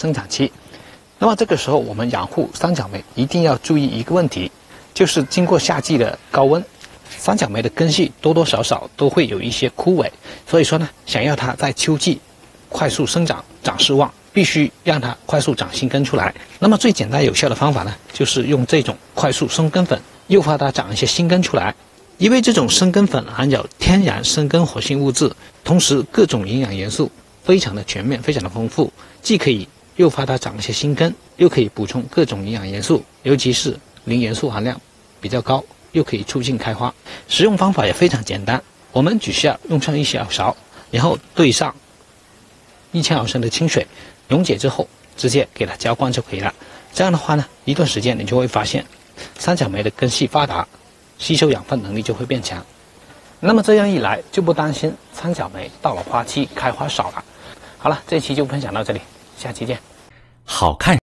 生长期。那么这个时候，我们养护三角梅一定要注意一个问题，就是经过夏季的高温，三角梅的根系多多少少都会有一些枯萎。所以说呢，想要它在秋季快速生长、长势旺，必须让它快速长新根出来。那么最简单有效的方法呢，就是用这种快速生根粉，诱发它长一些新根出来。因为这种生根粉含有天然生根活性物质，同时各种营养元素非常的全面、非常的丰富，既可以诱发它长一些新根，又可以补充各种营养元素，尤其是磷元素含量比较高，又可以促进开花。使用方法也非常简单，我们只需要用上一小勺，然后兑上一千毫升的清水，溶解之后直接给它浇灌就可以了。这样的话呢，一段时间你就会发现三角梅的根系发达。吸收养分能力就会变强，那么这样一来就不担心三角梅到了花期开花少了。好了，这期就分享到这里，下期见。好看。